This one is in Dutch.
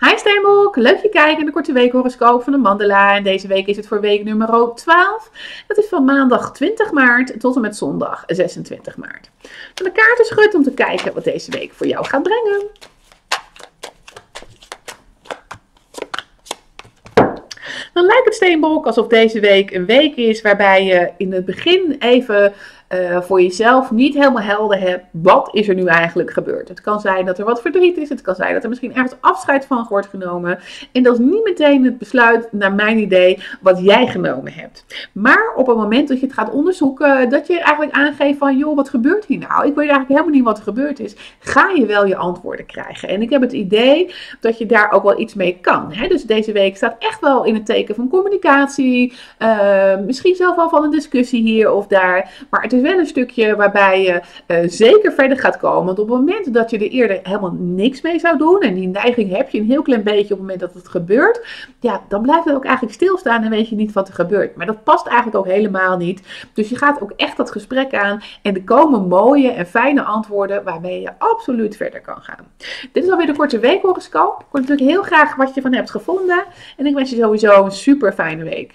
Hi leuk je kijken naar de korte weekhoroscoop van de Mandela. En deze week is het voor week nummer 12. Dat is van maandag 20 maart tot en met zondag 26 maart. Van de kaarten schud om te kijken wat deze week voor jou gaat brengen. Dan lijkt het Steenbok alsof deze week een week is waarbij je in het begin even uh, voor jezelf niet helemaal helder hebt, wat is er nu eigenlijk gebeurd. Het kan zijn dat er wat verdriet is, het kan zijn dat er misschien ergens afscheid van wordt genomen. En dat is niet meteen het besluit, naar mijn idee, wat jij genomen hebt. Maar op het moment dat je het gaat onderzoeken, dat je eigenlijk aangeeft van, joh, wat gebeurt hier nou? Ik weet eigenlijk helemaal niet wat er gebeurd is. Ga je wel je antwoorden krijgen. En ik heb het idee dat je daar ook wel iets mee kan. Hè? Dus deze week staat echt wel in het teken van communicatie. Uh, misschien zelf wel van een discussie hier of daar. Maar het is wel een stukje waarbij je uh, zeker verder gaat komen. Want op het moment dat je er eerder helemaal niks mee zou doen, en die neiging heb je een heel klein beetje op het moment dat het gebeurt, ja, dan blijft het ook eigenlijk stilstaan en weet je niet wat er gebeurt. Maar dat past eigenlijk ook helemaal niet. Dus je gaat ook echt dat gesprek aan en er komen mooie en fijne antwoorden waarmee je absoluut verder kan gaan. Dit is alweer de korte weekhoroscoop. Ik hoor natuurlijk heel graag wat je van hebt gevonden. En ik wens je sowieso een super fijne week.